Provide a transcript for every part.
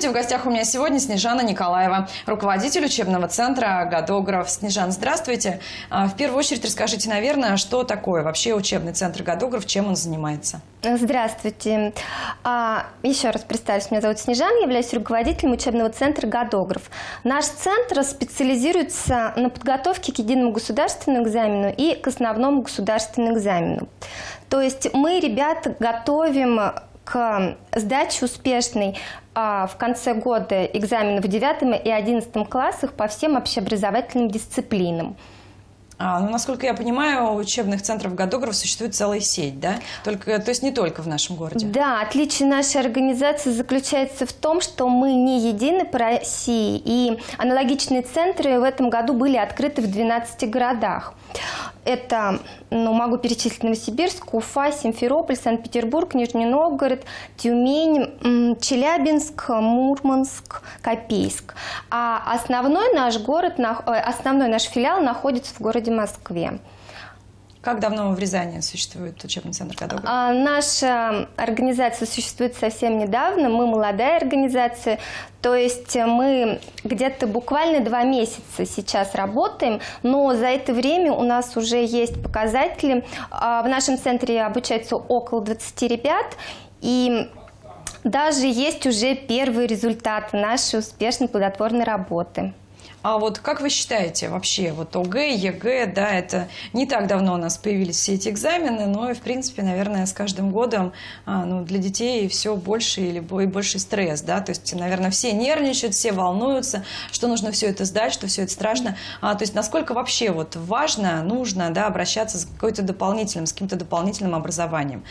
Здравствуйте, в гостях у меня сегодня Снежана Николаева, руководитель учебного центра «Годограф». Снежан, здравствуйте. А, в первую очередь расскажите, наверное, что такое вообще учебный центр «Годограф», чем он занимается? Здравствуйте. А, еще раз представлюсь, меня зовут Снежана, являюсь руководителем учебного центра «Годограф». Наш центр специализируется на подготовке к единому государственному экзамену и к основному государственному экзамену. То есть мы ребят готовим к сдаче успешной а, в конце года экзаменов в 9 и 11 классах по всем общеобразовательным дисциплинам. А, ну, насколько я понимаю, учебных центров годограф существует целая сеть, да? Только, то есть не только в нашем городе. Да, отличие нашей организации заключается в том, что мы не едины по России, и аналогичные центры в этом году были открыты в 12 городах. Это, ну, могу перечислить Новосибирск, Уфа, Симферополь, Санкт-Петербург, Нижний Новгород, Тюмень, Челябинск, Мурманск, Копейск. А основной наш город, э, основной наш филиал находится в городе Москве. Как давно в Рязани существует учебный центр «Кадограф»? А, наша организация существует совсем недавно. Мы молодая организация. То есть мы где-то буквально два месяца сейчас работаем, но за это время у нас уже есть показатели. А, в нашем центре обучаются около 20 ребят. И даже есть уже первые результаты нашей успешной плодотворной работы. А вот как вы считаете вообще, вот ОГЭ, ЕГЭ, да, это не так давно у нас появились все эти экзамены, но и, в принципе, наверное, с каждым годом а, ну, для детей все больше или больше стресс, да, то есть, наверное, все нервничают, все волнуются, что нужно все это сдать, что все это страшно. А, то есть, насколько вообще вот важно, нужно, да, обращаться с какой-то дополнительным, с каким-то дополнительным образованием?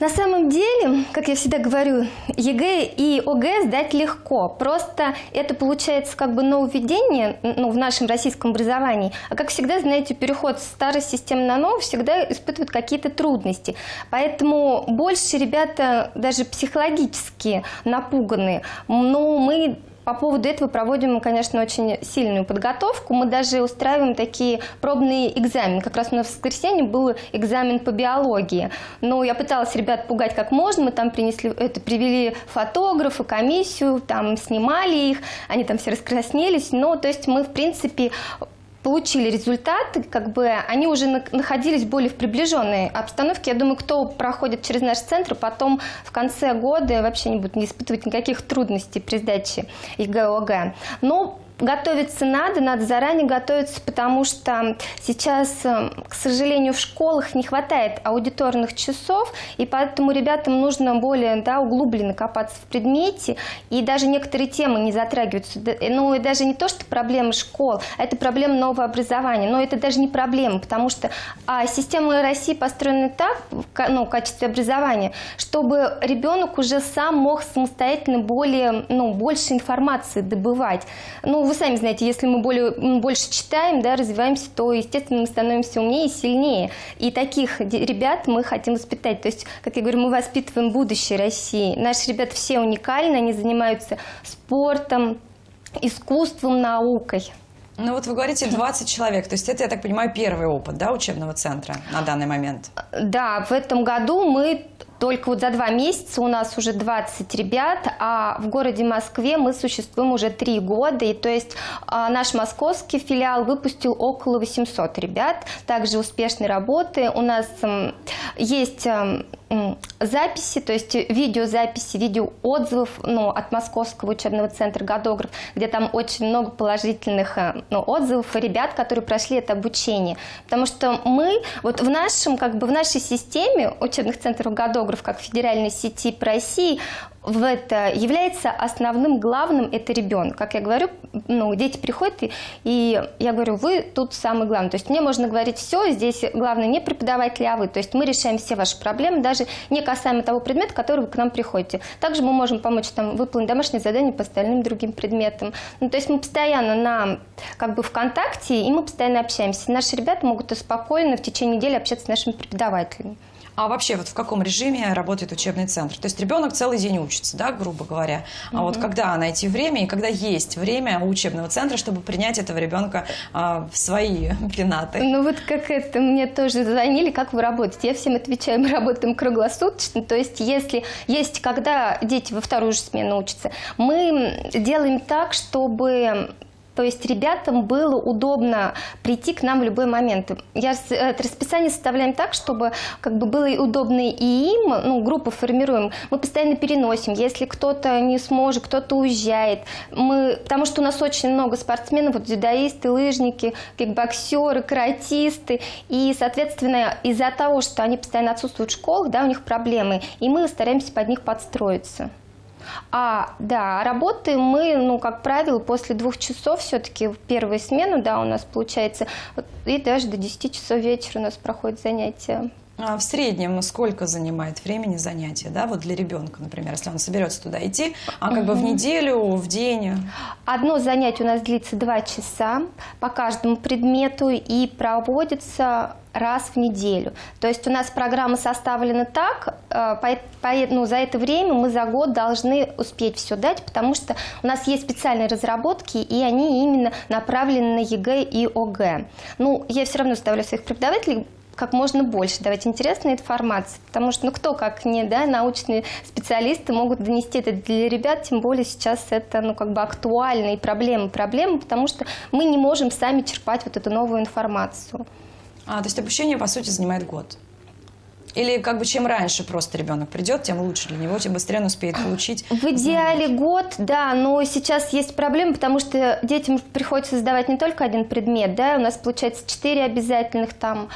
На самом деле, как я всегда говорю, ЕГЭ и ОГЭ сдать легко. Просто это получается как бы нововведение ну, в нашем российском образовании. А как всегда, знаете, переход с старой системы на новую всегда испытывает какие-то трудности. Поэтому больше ребята даже психологически напуганы. Но мы по поводу этого проводим, конечно, очень сильную подготовку. Мы даже устраиваем такие пробные экзамены. Как раз у нас в воскресенье был экзамен по биологии. Но я пыталась ребят пугать как можно. Мы там принесли, это, привели фотографа, комиссию, там снимали их. Они там все раскраснелись. Но, то есть мы, в принципе, получили результаты, как бы они уже находились более в приближенной обстановке. Я думаю, кто проходит через наш центр, потом в конце года вообще не будет не испытывать никаких трудностей при сдаче ЕГЭ, Но Готовиться надо, надо заранее готовиться, потому что сейчас, э, к сожалению, в школах не хватает аудиторных часов, и поэтому ребятам нужно более да, углубленно копаться в предмете, и даже некоторые темы не затрагиваются. Ну, и даже не то, что проблема школ, а это проблема нового образования, но это даже не проблема, потому что а, система России построена так, ну, в качестве образования, чтобы ребенок уже сам мог самостоятельно более, ну, больше информации добывать. Ну, вы сами знаете, если мы более, больше читаем, да, развиваемся, то, естественно, мы становимся умнее и сильнее. И таких ребят мы хотим воспитать. То есть, как я говорю, мы воспитываем будущее России. Наши ребята все уникальны, они занимаются спортом, искусством, наукой. Ну вот вы говорите 20 человек, то есть это, я так понимаю, первый опыт, да, учебного центра на данный момент? Да, в этом году мы только вот за два месяца у нас уже 20 ребят, а в городе Москве мы существуем уже три года. И то есть а, наш московский филиал выпустил около 800 ребят, также успешной работы. У нас есть записи, то есть видеозаписи, видеоотзывов ну, от Московского учебного центра «Годограф», где там очень много положительных э, ну, отзывов ребят, которые прошли это обучение. Потому что мы вот в, нашем, как бы в нашей системе учебных центров «Годограф», как федеральной сети по России, в это является основным главным это ребенок. Как я говорю, ну, дети приходят, и, и я говорю, вы тут самый главный. То есть мне можно говорить все, здесь главное не преподаватель, а вы. То есть мы решаем все ваши проблемы, даже не касаемо того предмета, который вы к нам приходите. Также мы можем помочь там выполнить домашние задания по остальным другим предметам. Ну, то есть мы постоянно на, как бы, ВКонтакте, и мы постоянно общаемся. Наши ребята могут спокойно в течение недели общаться с нашими преподавателями. А вообще вот в каком режиме работает учебный центр? То есть ребенок целый день учится, да, грубо говоря. А вот когда найти время и когда есть время у учебного центра, чтобы принять этого ребенка а, в свои пенаты? Ну вот как это, мне тоже звонили, как вы работаете? Я всем отвечаю, мы работаем круглосуточно. То есть если есть, когда дети во вторую же смену учатся, мы делаем так, чтобы то есть ребятам было удобно прийти к нам в любой момент. Я это расписание составляем так, чтобы как бы было удобно и им, ну, группу формируем. Мы постоянно переносим. Если кто-то не сможет, кто-то уезжает. Мы, потому что у нас очень много спортсменов, вот дзюдоисты, лыжники, кикбоксеры, каратисты. И, соответственно, из-за того, что они постоянно отсутствуют в школах, да, у них проблемы. И мы стараемся под них подстроиться. А, да, работаем мы, ну, как правило, после двух часов все-таки в первую смену, да, у нас получается, и даже до 10 часов вечера у нас проходят занятия. А в среднем сколько занимает времени занятия, да, вот для ребенка, например, если он соберется туда идти, а как угу. бы в неделю, в день? Одно занятие у нас длится два часа по каждому предмету и проводится раз в неделю. То есть у нас программа составлена так, э, по, по, ну, за это время мы за год должны успеть все дать, потому что у нас есть специальные разработки, и они именно направлены на ЕГЭ и ОГЭ. Ну, я все равно ставлю своих преподавателей как можно больше давать интересной информации, потому что ну кто как не да, научные специалисты могут донести это для ребят, тем более сейчас это ну как бы актуальные проблемы, проблемы, потому что мы не можем сами черпать вот эту новую информацию. А, то есть обучение по сути занимает год? Или как бы чем раньше просто ребенок придет, тем лучше для него, тем быстрее он успеет получить. В идеале год, да, но сейчас есть проблема, потому что детям приходится сдавать не только один предмет, да, у нас получается 4 обязательных, там,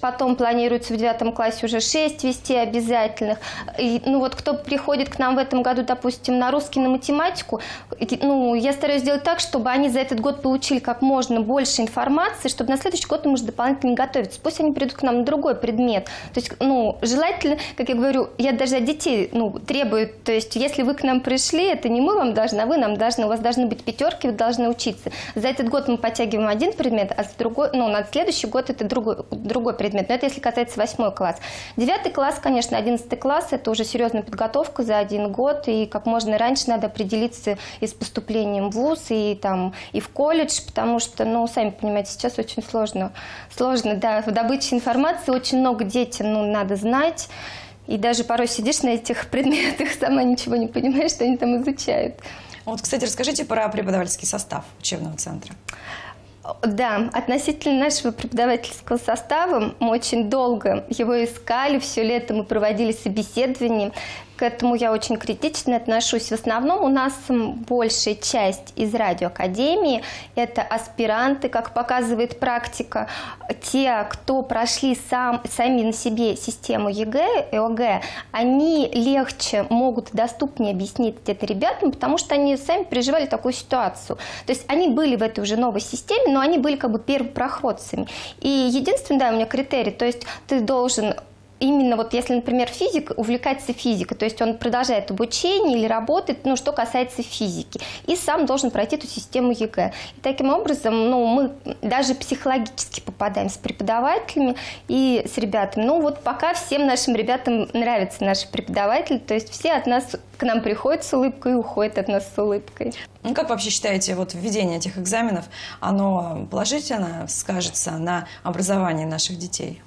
потом планируется в девятом классе уже 6 вести обязательных. И, ну вот кто приходит к нам в этом году, допустим, на русский, на математику, ну, я стараюсь сделать так, чтобы они за этот год получили как можно больше информации, чтобы на следующий год им уже дополнительно готовиться. Пусть они придут к нам на другой предмет. То есть, ну, желательно, как я говорю, я даже от детей ну, требую, то есть если вы к нам пришли, это не мы вам должны, а вы нам должны, у вас должны быть пятерки, вы должны учиться. За этот год мы подтягиваем один предмет, а за другой, ну, на следующий год это другой, другой предмет. Но это если касается восьмой класс. Девятый класс, конечно, одиннадцатый класс, это уже серьезная подготовка за один год, и как можно раньше надо определиться и с поступлением в ВУЗ, и, там, и в колледж, потому что, ну, сами понимаете, сейчас очень сложно, сложно, да, в добыче информации очень много детям, ну, надо надо знать. И даже порой сидишь на этих предметах, сама ничего не понимаешь, что они там изучают. Вот, кстати, расскажите про преподавательский состав учебного центра. Да, относительно нашего преподавательского состава мы очень долго его искали, все лето мы проводили собеседование. К этому я очень критично отношусь. В основном у нас большая часть из радиоакадемии – это аспиранты, как показывает практика. Те, кто прошли сам, сами на себе систему ЕГЭ и ОГЭ, они легче могут доступнее объяснить это ребятам, потому что они сами переживали такую ситуацию. То есть они были в этой уже новой системе, но они были как бы первопроходцами. И единственный, да, у меня критерий, то есть ты должен именно вот если, например, физик увлекается физикой, то есть он продолжает обучение или работает, ну, что касается физики, и сам должен пройти эту систему ЕГЭ. И таким образом, ну, мы даже психологически попадаем с преподавателями и с ребятами. Ну, вот пока всем нашим ребятам нравятся наши преподаватели, то есть все от нас к нам приходят с улыбкой и уходят от нас с улыбкой. Ну, как вообще считаете, вот введение этих экзаменов, оно положительно скажется на образовании наших детей?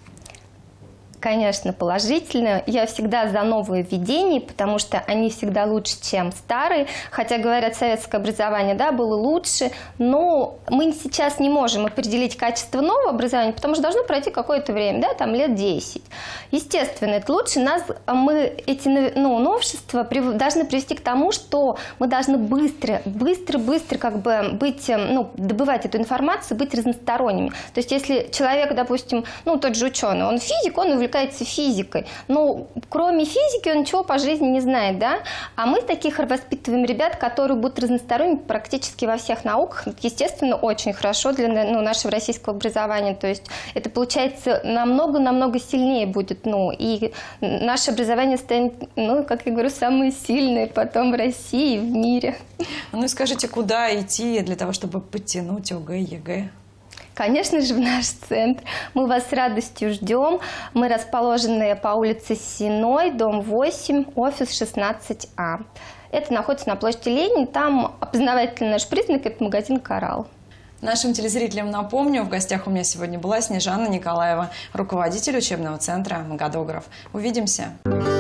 Конечно, положительно. Я всегда за новые введения, потому что они всегда лучше, чем старые. Хотя, говорят, советское образование да, было лучше, но мы сейчас не можем определить качество нового образования, потому что должно пройти какое-то время, да, там лет 10. Естественно, это лучше. Нас, мы эти ну, новшества должны привести к тому, что мы должны быстро, быстро, быстро как бы быть, ну, добывать эту информацию, быть разносторонними. То есть, если человек, допустим, ну, тот же ученый, он физик, он увлекается физикой. Но кроме физики он ничего по жизни не знает, да? А мы таких воспитываем ребят, которые будут разносторонними практически во всех науках. Естественно, очень хорошо для ну, нашего российского образования. То есть это получается намного-намного сильнее будет. Ну, и наше образование станет, ну, как я говорю, самое сильное потом в России и в мире. Ну и скажите, куда идти для того, чтобы подтянуть ОГЭ, ЕГЭ? Конечно же, в наш центр. Мы вас с радостью ждем. Мы расположены по улице Синой, дом 8, офис 16А. Это находится на площади Ленина. Там опознавательный наш признак – это магазин «Коралл». Нашим телезрителям напомню, в гостях у меня сегодня была Снежана Николаева, руководитель учебного центра «Магодограф». Увидимся! Увидимся!